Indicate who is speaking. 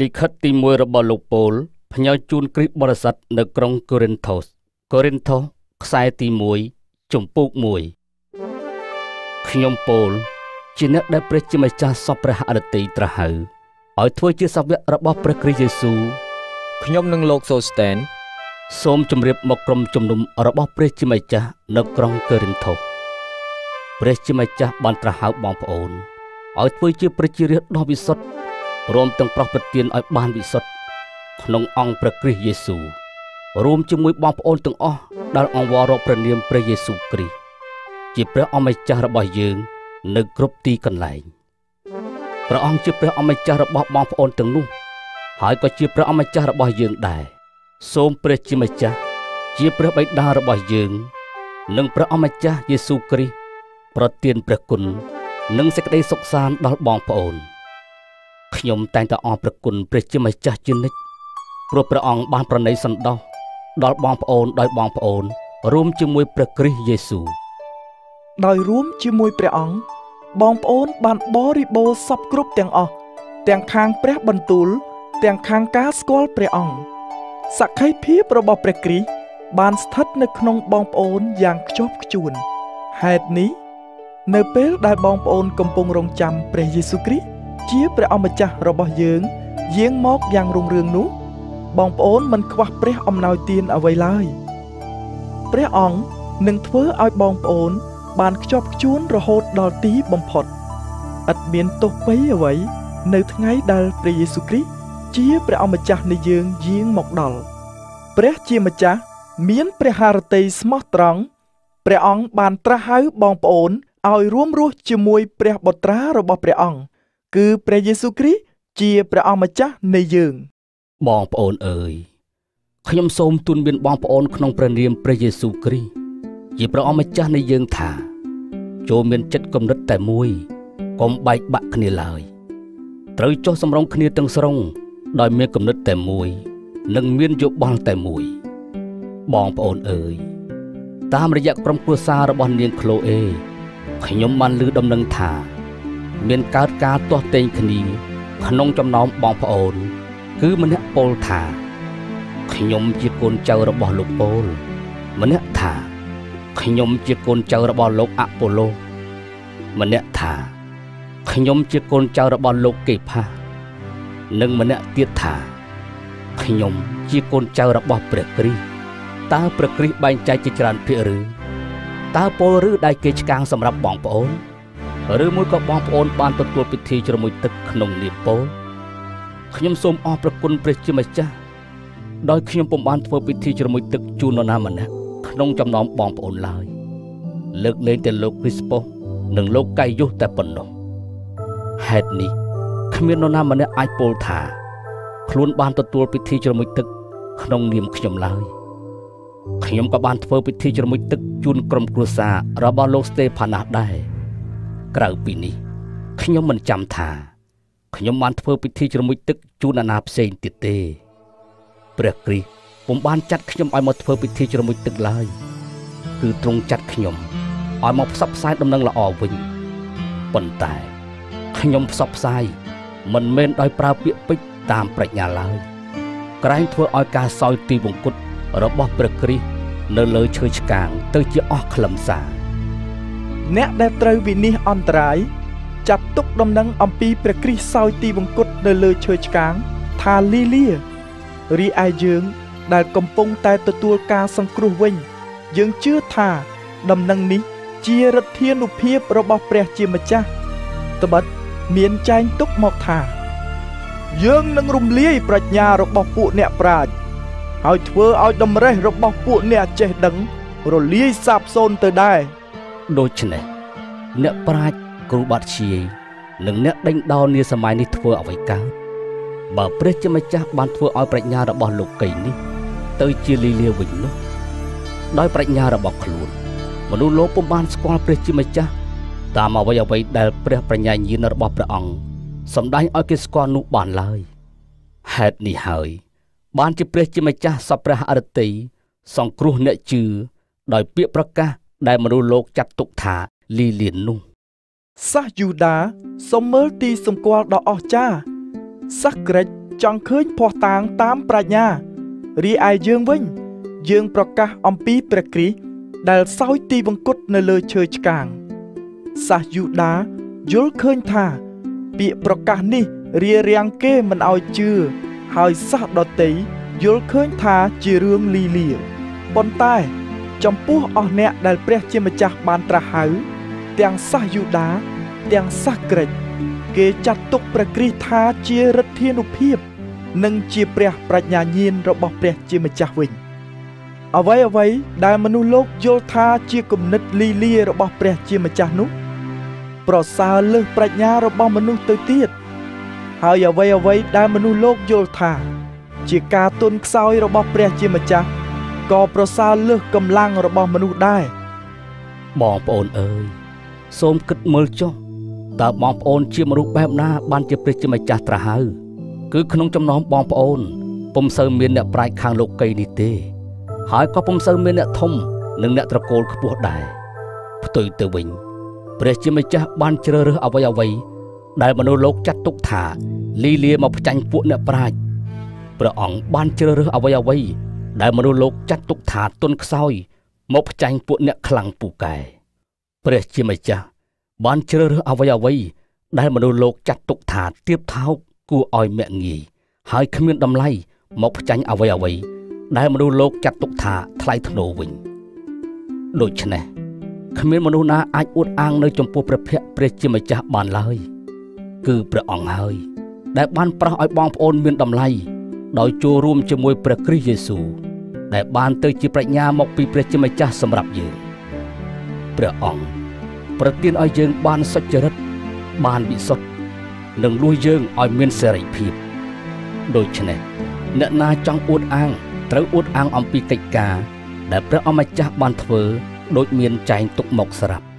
Speaker 1: លិខិតទី1របស់លោកប៉ូលផ្ញើជូនគ្រិស្តបរិស័ទនៅក្រុងកូរិនថូសកូរិនថូសខ្សែទី1ជំពូក1ខ្ញុំប៉ូល ជាអ្នកដែលព្រះជាម្ចាស់សពព្រះអរតីត្រាស់ហៅឲ្យធ្វើជាសាវករបស់ព្រះគ្រីស្ទយេស៊ូវ
Speaker 2: ខ្ញុំនិងលោកសូស្តែន
Speaker 1: សូមជម្រាបមកក្រុមជំនុំរបស់ព្រះជាម្ចាស់នៅក្រុងកូរិនថូសព្រះជាម្ចាស់បានត្រាស់ហៅបងប្អូនឲ្យធ្វើជា ប្រជារាស្ត្រដ៏វិសុទ្ធ រួមទាំងប្រោះប្រទានឲ្យបានវិសុទ្ធក្នុងអង្គព្រះគ្រីស្ទយេស៊ូវរួមជាមួយបងប្អូនទាំងអស់ដែលអង្វររកព្រះនាមព្រះយេស៊ូវគ្រីស្ទជាព្រះអម្ចាស់របស់យើង នៅគ្រប់ទីកន្លែងព្រះអង្គជាព្រះអម្ចាស់របស់បងប្អូនទាំងនោះហើយក៏ជាព្រះអម្ចាស់របស់យើងដែរសូមព្រះជាម្ចាស់ជាព្រះបិតារបស់យើង និងព្រះអម្ចាស់យេស៊ូវគ្រីស្ទប្រទានព្រះគុណនិងសេចក្តីសុខសាន្តដល់បងប្អូន ខ្ញុំតែងតែអរព្រគុណព្រះជាម្ចាស់ជានិច្ចព្រោះព្រះអង្គបានប្រណីសន្តោសដល់បងប្អូនដោយបងប្អូន រួមជាមួយព្រះគ្រីស្ទយេស៊ូវ
Speaker 3: ដោយរួមជាមួយព្រះអង្គបងប្អូនបានបរិបូរសពគ្រប់ទាំងអស់ទាំងខាងព្រះបន្ទូល ទាំងខាងការស្គាល់ព្រះអង្គសក្ខីភាពរបស់ព្រះគ្រីស្ទបានស្ថិតនៅក្នុងបងប្អូនយ៉ាងខ្ជាប់ខ្ជួនហេតុនេះ នៅពេលដែលបងប្អូនកំពុងរងចាំព្រះយេស៊ូវគ្រីស្ទ ជាព្រះអម្ចាស់របស់យើងយាងមកយ៉ាងរុងរឿងនោះ បងប្អូនមិនខ្វះព្រះអំណោយទានអ្វីឡើយព្រះអង្គនឹងធ្វើឲ្យបងប្អូន បានខ្ជាប់ខ្ជួនរហូតដល់ទីបំផុតឥតមានទោសពៃអ្វីនៅថ្ងៃដែលព្រះយេស៊ូវគ្រីស្ទជាព្រះអម្ចាស់នៃយើងយាងមកដល់ព្រះជាម្ចាស់មានព្រះハរតីស្មោះត្រង់ព្រះអង្គបានត្រាស់ហៅបងប្អូនឲ្យរួមរស់ជាមួយព្រះបុត្រារបស់ព្រះអង្គ គឺព្រះយេស៊ូវគ្រីស្ទជាព្រះអម្ចាស់នៃយើង
Speaker 1: បងប្អូនអើយខ្ញុំសូមទូនមានបងប្អូនក្នុងព្រះនាមព្រះយេស៊ូវគ្រីស្ទជាព្រះអម្ចាស់នៃយើងថាចូលមានចិត្តគំនិតតែមួយកុំបែកបាក់គ្នាឡើយត្រូវចុះសម្រុងគ្នាទាំងស្រុង ដោយមានគំនិតតែមួយ និងមានយោបល់តែមួយ បងប្អូនអើយតាមរយៈក្រុមគ្រួសាររបស់នាងក្លូអេខ្ញុំបានឮដំណឹងថា មានកើតការទាស់ទែងគ្នា ក្នុងចំណោមបងប្អូន គឺម្នាក់ពោលថាខ្ញុំជាកូនចៅរបស់លោកពោលម្នាក់ថាខ្ញុំជាកូនចៅរបស់លោកអប៉ូឡូម្នាក់ថាខ្ញុំជាកូនចៅរបស់លោកកេផានិងម្នាក់ទៀតថាខ្ញុំជាកូនចៅរបស់ព្រះគ្រីស្ទតើព្រះគ្រីស្ទបែងចែកជាច្រើនភាគឬតើពលឬដែលគេឆ្កាងសម្រាប់បងប្អូន ឬមួយក៏បងប្អូនបានទទួលពិធីជ្រមុជទឹកក្នុងនាមពលខ្ញុំសូមអរព្រគុណព្រះជាម្ចាស់ដោយខ្ញុំពុំបានធ្វើពិធីជ្រមុជទឹកជូននរណាម្នាក់ក្នុងចំណោមបងប្អូនឡើយលើកលែងតែលោកគ្រីស្ពូសនិងលោកកៃយុសតែប៉ុណ្ណោះហេតុនេះគ្មាននរណាម្នាក់អាចពោលថាខ្លួនបានទទួលពិធីជ្រមុជទឹកក្នុងនាមខ្ញុំឡើយខ្ញុំក៏បានធ្វើពិធីជ្រមុជទឹកជូនក្រុមគ្រួសាររបស់លោកស្តេផាណាស់ដែរ ក្រៅពីនេះខ្ញុំមិនចាំថាខ្ញុំបានធ្វើពិធីជ្រមុជទឹកជូនអាណាផ្សេងទៀតទេព្រះគ្រីស្ទពុំបានចាត់ខ្ញុំឲ្យមកធ្វើពិធីជ្រមុជទឹកឡើយគឺទ្រង់ចាត់ខ្ញុំឲ្យមកផ្សព្វផ្សាយដំណឹងល្អវិញប៉ុន្តែខ្ញុំផ្សព្វផ្សាយមិនមែនដោយប្រើពាក្យពេចន៍តាមប្រាជ្ញាឡើយក្រែងធ្វើឲ្យការសោយទីវង្គតរបស់ព្រះគ្រីស្ទនៅលើឈើឆ្កាងទៅជាអស់ខ្លឹមសារ
Speaker 3: អ្នកដែលត្រូវវិនិច្ឆ័យអន្តរាយចាត់ទុកដំណឹងអំពីព្រះគ្រីស្ទសោយទីវង្គតនៅលើឈើឆ្កាងថាលីលារីឯយើងដែលកំពុងតែទទួលការសង្គ្រោះវិញ យើងជឿថាដំណឹងនេះជាឫទ្ធានុភាពរបស់ព្រះជាម្ចាស់ត្បិតមានចែងទុកមកថា យើងនឹងរំលាយប្រាជ្ញារបស់ពួកអ្នកប្រាជ្ញហើយធ្វើឲ្យតម្រេះរបស់ពួកអ្នកចេះដឹងរលាយសាបសូន្យទៅដែរ
Speaker 1: ដូច្នេះអ្នកប្រាជ្ញគ្រូបាត់ជាយនិងអ្នកដេញដោលនាសម័យនេះធ្វើអ្វីកើតបើព្រះជាម្ចាស់បានធ្វើឲ្យប្រាជ្ញារបស់លោកីនេះ ទៅជាលីលាវិញនោះដោយប្រាជ្ញារបស់ខ្លួនមនុស្សលោកពុំបានស្គាល់ព្រះជាម្ចាស់តាមអ្វីអ្វីដែលព្រះប្រញ្ញាញាណរបស់ព្រះអង្គសម្ដែងឲ្យគេស្គាល់នោះបានឡើយហេតុនេះហើយបានជាព្រះជាម្ចាស់សពព្រះអរតីសង្គ្រោះអ្នកជឿដោយពាក្យប្រកាស ដែលមនុស្សលោកចាត់ទុកថាលីលៀននោះ
Speaker 3: សាសយូដាសូមមើលទីសម្គាល់ដ៏អស្ចារ្យសាសក្រិចចង់ឃើញភ័ស្តុតាងតាមប្រាជ្ញារីឯយើងវិញ យើងប្រកាសអំពីព្រះគ្រីស្ទដែលសោយទីវង្គតនៅលើឈើឆ្កាងសាសយូដាយល់ឃើញថា ពាក្យប្រកាសនេះរារាំងគេមិនឲ្យជឿហើយសាសដតីយល់ឃើញថាជារឿងលីលាប៉ុន្តែ ចំពោះអស់អ្នកដែលព្រះជាម្ចាស់បានត្រាស់ហៅទាំងសាសយូដាទាំងសាសក្រិច គេចាត់ទុកព្រះគ្រីស្ទថាជាឫទ្ធានុភាព និងជាព្រះប្រាជ្ញាញាណរបស់ព្រះជាម្ចាស់វិញអ្វីអ្វីដែលមនុស្សលោកយល់ថាជាគំនិតលីលារបស់ព្រះជាម្ចាស់នោះ ប្រសើរលើសប្រាជ្ញារបស់មនុស្សទៅទៀតហើយអ្វីអ្វីដែលមនុស្សលោកយល់ថា ជាការទុនខ្សោយរបស់ព្រះជាម្ចាស់ ក៏ប្រសើរលើសកម្លាំងរបស់មនុស្សដែរ
Speaker 1: បងប្អូនអើយសូមគិតមើលចុះតើបងប្អូនជាមនុស្សបែបណា បានជាព្រះជាម្ចាស់ត្រាស់ហៅគឺក្នុងចំណោមបងប្អូនពុំសូវមានអ្នកប្រាជ្ញខាងលោកីនេះទេ ហើយក៏ពុំសូវមានអ្នកធំ និងអ្នកត្រកូលខ្ពស់ដែរផ្ទុយទៅវិញ ព្រះជាម្ចាស់បានជ្រើសរើសអ្វីអ្វីដែលមនុស្សលោកចាត់ទុកថាលីលាមកផ្ចាញ់ពួកអ្នកប្រាជ្ញព្រះអង្គបានជ្រើសរើសអ្វីអ្វី ដែលមនុស្សលោកចាត់ទុកថាទុនខ្សោយ មកផ្ចាញ់ពួកអ្នកខ្លាំងពូកែព្រះជាម្ចាស់បានជ្រើសរើសអ្វីអ្វី ដែលមនុស្សលោកចាត់ទុកថាទៀបថោកគួរឲ្យមាក់ងាយហើយគ្មានតម្លៃមកផ្ចាញ់អ្វីអ្វី ដែលមនុស្សលោកចាត់ទុកថាថ្លៃថ្នូរវិញដូច្នេះគ្មានមនុស្សណាអាចអួតអាងនៅចំពោះព្រះភ័ក្ត្រព្រះជាម្ចាស់បានឡើយ គឺព្រះអង្គហើយ ដែលបានប្រោសឲ្យបងប្អូនមានតម្លៃ ដោយចូលរួមជាមួយព្រះគ្រីស្ទយេស៊ូវដែលបានទៅជាប្រាជ្ញាមកពីព្រះជាម្ចាស់សម្រាប់យើងព្រះអង្គប្រទានឲ្យយើងបានសុចរិតបានវិសុទ្ធនិងលួសយើងឲ្យមានសេរីភាពដូច្នេះអ្នកណាចង់អួតអាងត្រូវអួតអាងអំពីកិច្ចការដែលព្រះអម្ចាស់បានធ្វើ ដូចមានចែងទុកមកស្រាប់